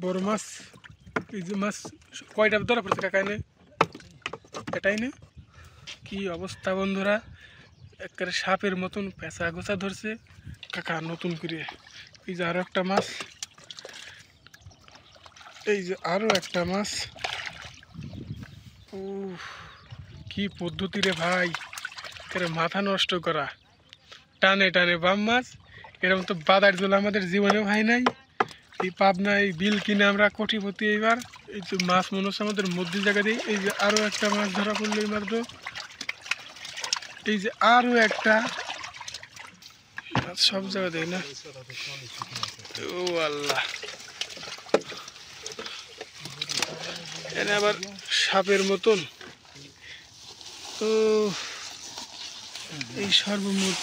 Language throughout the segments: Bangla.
বড় মাছ, এই যে মাছ, কয়টা ধরা পড়ছে কাকা এটাই না? কি অবস্থা বন্ধুরা? একেবারে সাপের মতন পেঁচা গোছা ধরছে। কাকা, নতুন করে। এই যে আরও একটা মাছ। এই যে আরও একটা মাছ। ও কি পদ্ধতি রে ভাই। একেবারে মাথা নষ্ট করা। টানে টানে বাম মাছ। এরকম তো বাদার জল আমাদের জীবনেও হয় নাই। এই পাবনা এই বিল কিনে আমরা কোটিপতি এইবার। এই যে মাছ মনে হচ্ছে আমাদের মধ্যে জায়গা দিয়ে। এই যে আরও একটা মাছ ধরা পড়ল এই মাত্র। এই যে আরও একটা সব জায়গা দেয় না? ও আল্লাহ। এনে আবার সাপের মতন। তো এই সর্বমোট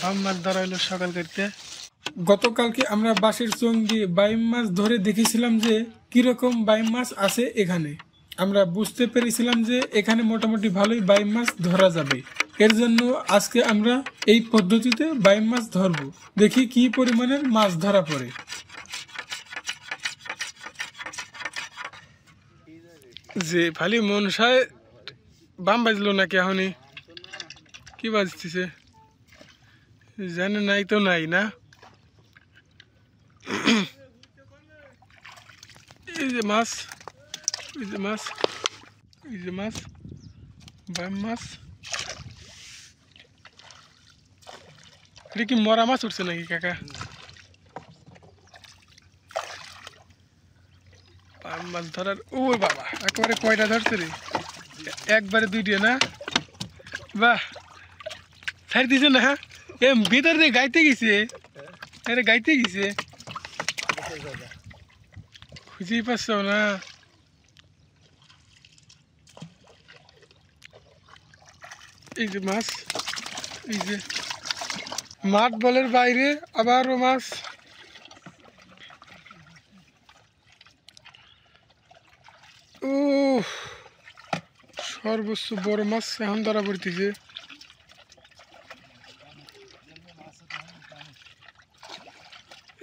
বাম মাছ ধরা হলো সকাল করতে গতকালকে আমরা বাঁশের চোং দিয়ে বাইম মাছ ধরে দেখেছিলাম যে কীরকম বাইম মাছ আছে এখানে। আমরা বুঝতে পেরেছিলাম যে এখানে মোটামুটি ভালোই বাইম মাছ ধরা যাবে। এর জন্য আজকে আমরা এই পদ্ধতিতে বাইম মাছ ধরবো। দেখি কি পরিমাণের মাছ ধরা পড়ে। যে ভালি মনসায় বাম বাজলো নাকি এখনই? কি বাজতেছে? জানে নাই তো নাই না। এই যে মাছ এই যে মাছ এই যে মাছ বাম মাছ এটা কি মরা মাছ উঠছে নাকি কাকা বাম মাছ ধরার ও বাবা একেবারে কয়টা ধরছে রে একবারে দুইটা না বাহ ছাড় দিছে না এ ভিতর দিয়ে গাইতে গেছে আরে গাইতে গেছে খুঁজেই পাচ্ছ না এই মাছ এই যে মাঠ বলের বাইরে, আবারও মাছ ও সর্বোচ্চ বড় মাছ এখন ধরা পড়তেছে।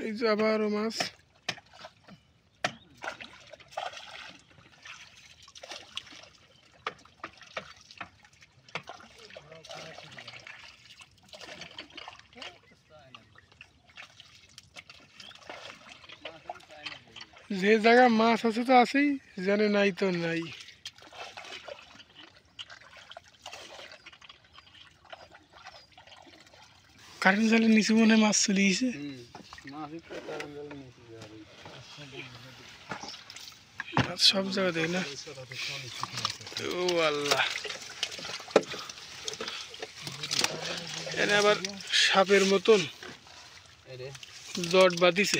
এই যে আবারও মাছ যে জায়গা মাছ আছে তো আছেই জানে নাই তো নাই। কারেন্ট জালের নিচে মনে মাছ চলে গেছে। মাছ সব জায়গা দেয় না। ও আল্লাহ। এনে আবার সাপের মতন জট বাঁধিছে।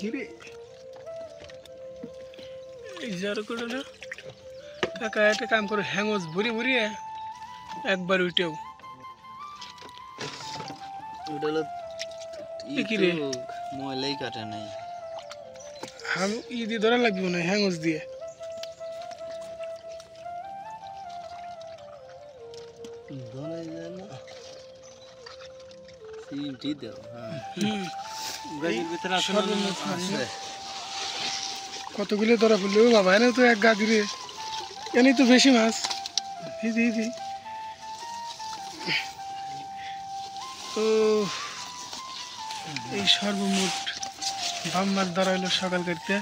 ঘিরে এই যার করে না কাকা একটা কাম করে হ্যাঙ্গজ ভরি ভরিয়ে একবার উঠেও ওটা হলো এ কি রে? ময়লাই কাটে নাই হাম ই দিয়ে ধরা লাগবে না হ্যাঙ্গজ দিয়ে ধরে যায় না সিমটি দাও হ্যাঁ হুম গাড়ির ভিতরে আছে না? সর্বমোট মাছ না? আছে। কতগুলো ধরা পড়ল ও বাবা এনে তো এক গা ঘিরে এনেই তো বেশি মাছ এই দি দি ও এই সর্বমোট বাম মাছ ধরা হলো সকাল করতে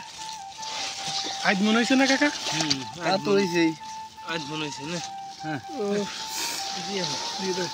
আজ মনে হয়েছে না কাকা হুম তা তো হইছেই আজ মনে হয়েছে না হ্যাঁ ও দিয়ে দিয়ে দাও।